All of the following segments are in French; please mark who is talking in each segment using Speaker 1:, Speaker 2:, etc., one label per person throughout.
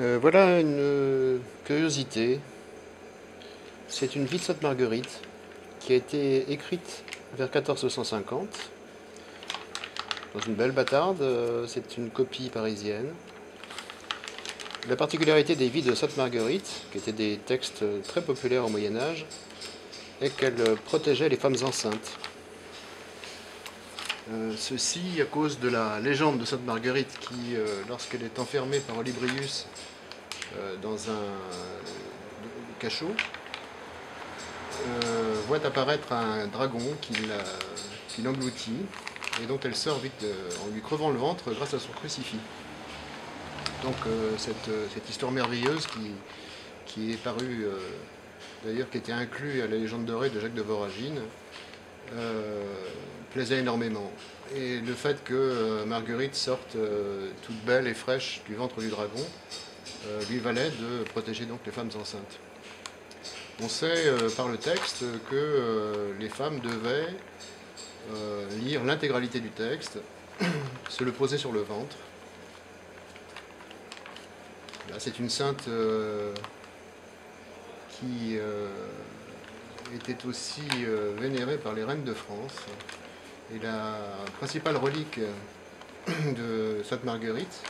Speaker 1: Euh, voilà une euh, curiosité. C'est une vie de Sainte Marguerite qui a été écrite vers 1450 dans une belle bâtarde. euh, C'est une copie parisienne. La particularité des vies de Sainte Marguerite, qui étaient des textes très populaires au Moyen Âge, est qu'elle protégeait les femmes enceintes. Euh, ceci à cause de la légende de Sainte Marguerite qui, euh, lorsqu'elle est enfermée par Olybrius euh, dans un cachot, voit apparaître un dragon qui l'engloutit et dont elle sort vite en lui crevant le ventre grâce à son crucifix. Donc cette, histoire merveilleuse qui, qui est parue, d'ailleurs qui était inclus à la légende dorée de Jacques de Voragine, plaisait énormément. Et le fait que euh, Marguerite sorte euh, toute belle et fraîche du ventre du dragon euh, lui valait de protéger donc les femmes enceintes. On sait euh, par le texte que euh, les femmes devaient euh, lire l'intégralité du texte, se le poser sur le ventre. Là, c'est une sainte euh, qui euh, était aussi euh, vénérée par les reines de France. Et la principale relique de Sainte Marguerite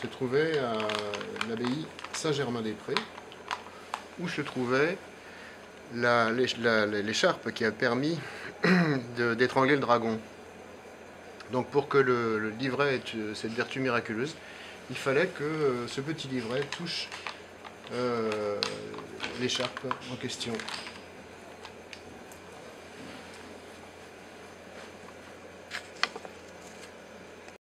Speaker 1: se trouvait à l'abbaye Saint-Germain-des-Prés, où se trouvait l'écharpe qui a permis d'étrangler le dragon. Donc pour que le, livret ait euh, cette vertu miraculeuse, il fallait que euh, ce petit livret touche euh, l'écharpe en question.